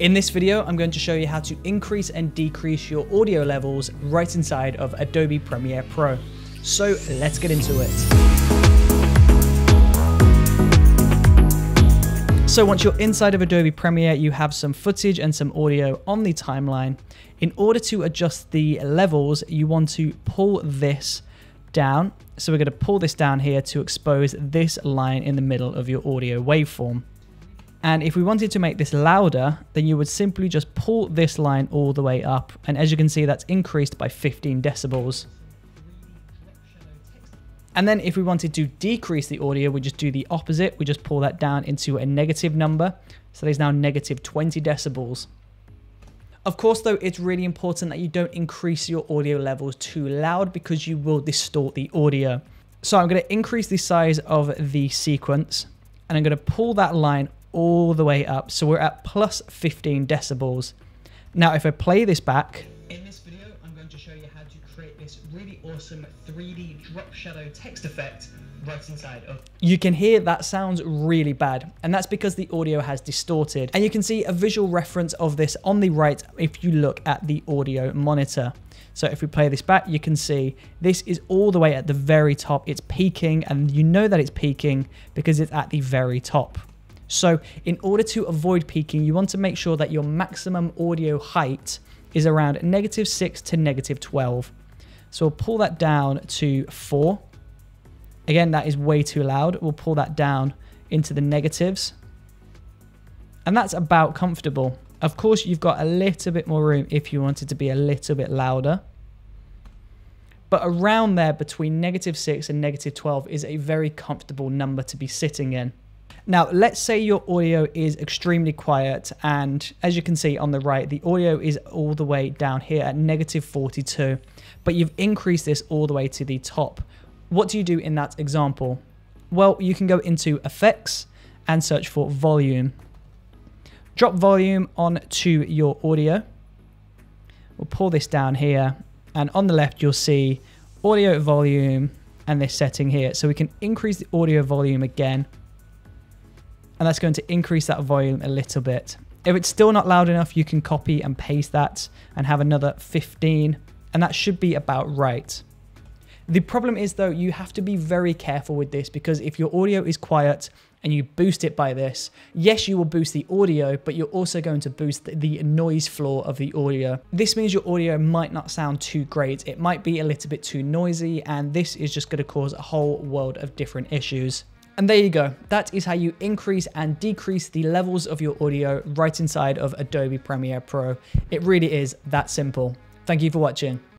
In this video, I'm going to show you how to increase and decrease your audio levels right inside of Adobe Premiere Pro. So let's get into it. So once you're inside of Adobe Premiere, you have some footage and some audio on the timeline. In order to adjust the levels, you want to pull this down. So we're going to pull this down here to expose this line in the middle of your audio waveform. And if we wanted to make this louder, then you would simply just pull this line all the way up. And as you can see, that's increased by 15 decibels. And then if we wanted to decrease the audio, we just do the opposite. We just pull that down into a negative number. So there's now negative 20 decibels. Of course, though, it's really important that you don't increase your audio levels too loud because you will distort the audio. So I'm going to increase the size of the sequence and I'm going to pull that line all the way up. So we're at plus 15 decibels. Now, if I play this back. In this video, I'm going to show you how to create this really awesome 3D drop shadow text effect right inside of. You can hear that sounds really bad, and that's because the audio has distorted. And you can see a visual reference of this on the right if you look at the audio monitor. So if we play this back, you can see this is all the way at the very top. It's peaking, and you know that it's peaking because it's at the very top. So in order to avoid peaking, you want to make sure that your maximum audio height is around negative 6 to negative 12. So we'll pull that down to 4. Again, that is way too loud. We'll pull that down into the negatives. And that's about comfortable. Of course, you've got a little bit more room if you wanted to be a little bit louder. But around there between negative 6 and negative 12 is a very comfortable number to be sitting in. Now, let's say your audio is extremely quiet, and as you can see on the right, the audio is all the way down here at negative 42, but you've increased this all the way to the top. What do you do in that example? Well, you can go into Effects and search for Volume. Drop volume onto your audio. We'll pull this down here, and on the left, you'll see audio volume and this setting here. So we can increase the audio volume again and that's going to increase that volume a little bit. If it's still not loud enough, you can copy and paste that and have another 15, and that should be about right. The problem is though, you have to be very careful with this because if your audio is quiet and you boost it by this, yes, you will boost the audio, but you're also going to boost the noise floor of the audio. This means your audio might not sound too great. It might be a little bit too noisy, and this is just going to cause a whole world of different issues. And there you go. That is how you increase and decrease the levels of your audio right inside of Adobe Premiere Pro. It really is that simple. Thank you for watching.